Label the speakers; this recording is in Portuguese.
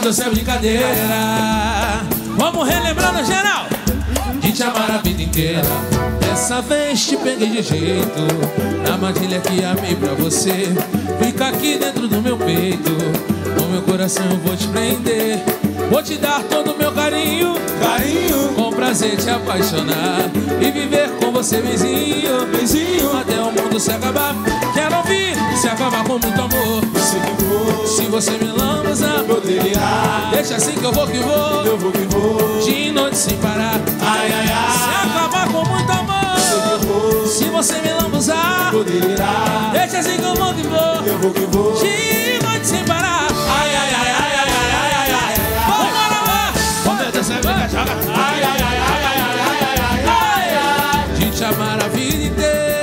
Speaker 1: doce é brincadeira. Vamos relembrando, geral. De te amar a vida inteira. Dessa vez te peguei de jeito. Na matilha que amei pra você. Fica aqui dentro do meu peito. No meu coração eu vou te prender. Vou te dar todo o meu carinho.
Speaker 2: Carinho,
Speaker 1: Com prazer te apaixonar. E viver com você, vizinho. vizinho, Até o mundo se acabar. Quero ouvir se acabar com muito amor. Se você me
Speaker 2: vou.
Speaker 1: Deixa assim que eu vou que vou. Eu
Speaker 2: vou que vou.
Speaker 1: De noite sem parar. Ai,
Speaker 2: ai, ai.
Speaker 1: Se acabar com muito amor. Eu vou. Se você me lambuzar. Vou
Speaker 2: delirar.
Speaker 1: Deixa assim que eu vou que vou. Eu vou
Speaker 2: que vou.
Speaker 1: De noite sem parar. Ai, ai, ai, ai, ai, ai, ai, ai. Vamos lá, Vamos meu Deus, joga. Ai, ai, ai, ai, ai, ai, ai, ai. Te amar a vida inteira.